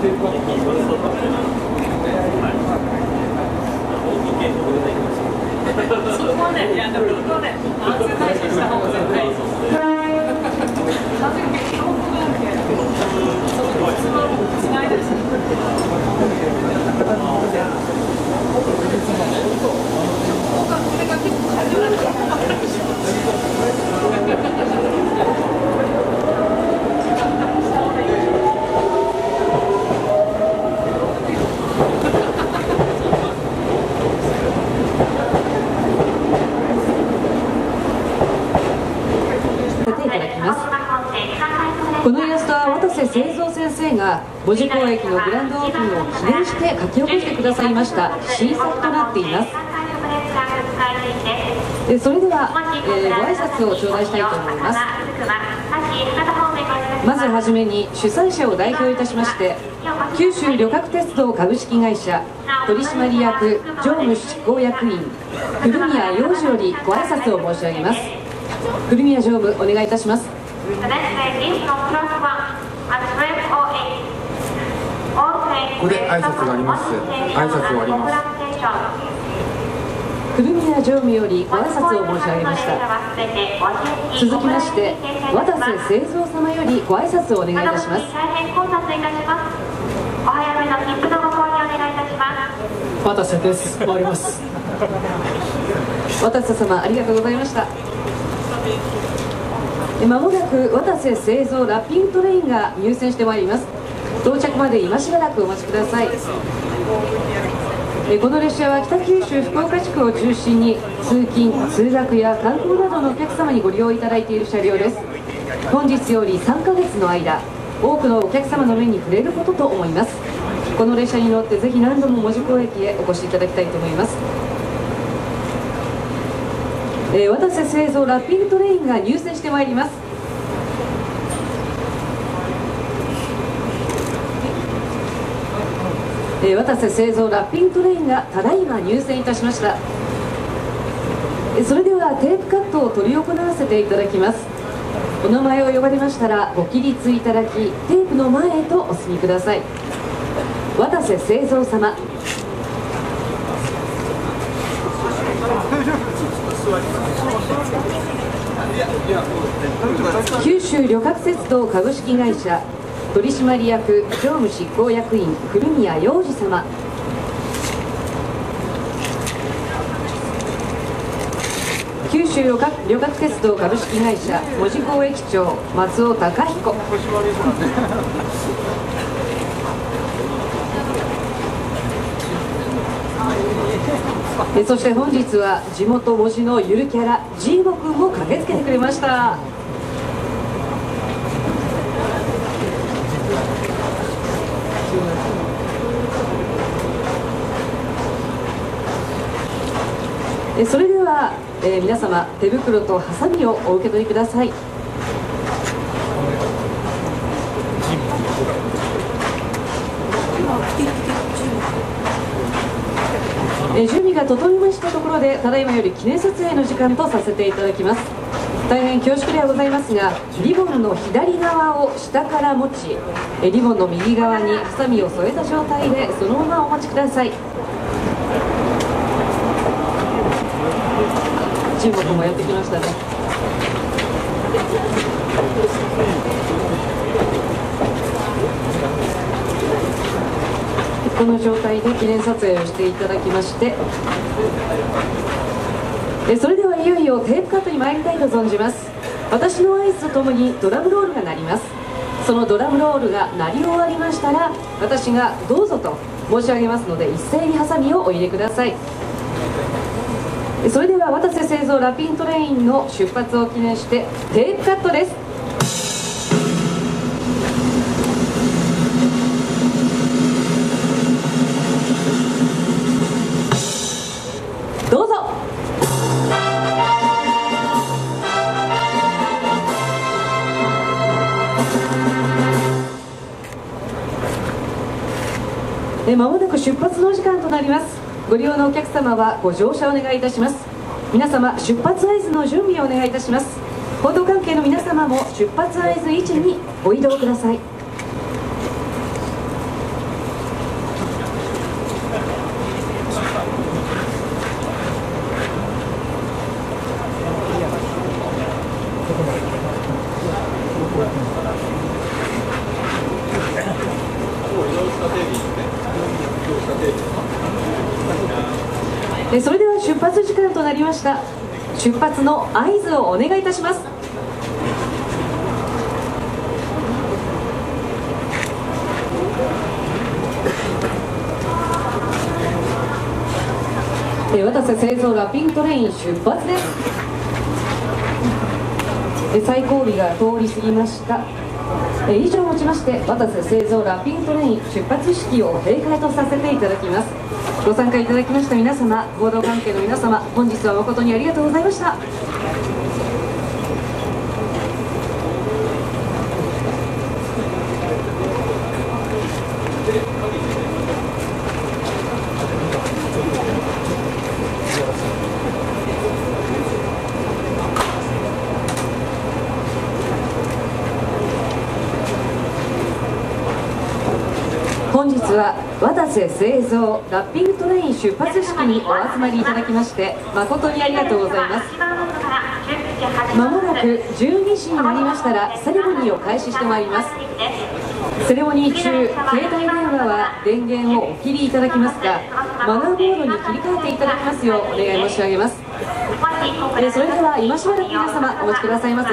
そこはね、いや、でも、本当はね、安全対処した方が絶対いい。製造先生が門司港駅のグランドオープンを記念して書き起こしてくださいました。新作となっています。えそれでは、えーご挨拶を頂戴したいと思います。まずはじめに主催者を代表いたしまして九州旅客鉄道株式会社取締役常務執行役員古宮洋二よりご挨拶を申し上げます。古宮常務お願いいたします。The next train is a Cross One at 1208. All trains ここで挨拶があります。挨拶終わります。古宮常務よりご挨拶を申し上げました。続きまして渡瀬製造様よりご挨拶をお願いいたします。大変混雑いたします。お早めの切符のご購入お願いいたします。渡瀬です。終わります。渡瀬様ありがとうございました。えまもなく渡瀬製造ラッピングトレインが入線してまいります。到着まで今しばらくお待ちください。えこの列車は北九州福岡地区を中心に通勤通学や観光などのお客様にご利用いただいている車両です。本日より3ヶ月の間多くのお客様の目に触れることと思います。この列車に乗ってぜひ何度も門司港駅へお越しいただきたいと思います。えー渡瀬製造ラッピングトレインが入線してまいります。えー渡瀬製造ラッピングトレインがただいま入線いたしました。えーそれではテープカットを執り行わせていただきます。お名前を呼ばれましたらご起立いただきテープの前へとお進みください。渡瀬製造様。九州旅客鉄道株式会社取締役常務執行役員古宮洋二様。九州旅客旅客鉄道株式会社門司港駅長松尾隆彦。えそして本日は地元門司のゆるキャラジーボくんも駆けつけてくれました。えそれでは、え皆様手袋とハサミをお受け取りくださいえー準備が整いましたところでただいまより記念撮影の時間とさせていただきます。大変恐縮ではございますがリボンの左側を下から持ちリボンの右側にハサミを添えた状態でそのままお待ちください。中国もやってきましたね。この状態で記念撮影をしていただきましてえそれではいよいよテープカットに参りたいと存じます。私の合図とともにドラムロールが鳴ります。そのドラムロールが鳴り終わりましたら私がどうぞと申し上げますので一斉にハサミをお入れください。それでは渡瀬製造ラピントレインの出発を記念してテープカットです。えまもなく出発のお時間となります。ご利用のお客様はご乗車お願いいたします。皆様出発合図の準備をお願いいたします。報道関係の皆様も出発合図位置にご移動ください間となりました。出発の合図をお願いいたします。え渡瀬製造ラッピングトレイン出発です。え最後尾が通り過ぎました。え以上をもちまして渡瀬製造ラッピングトレイン出発式を閉会とさせていただきます。ご参加いただきました皆様報道関係の皆様本日は誠にありがとうございました。は渡瀬製造ラッピングトレイン出発式にお集まりいただきまして誠にありがとうございます。まもなく12時になりましたらセレモニーを開始してまいります。セレモニー中携帯電話は電源をお切りいただきますがマナーボードに切り替えていただきますようお願い申し上げます。えそれでは今しばらく皆様お待ちくださいませ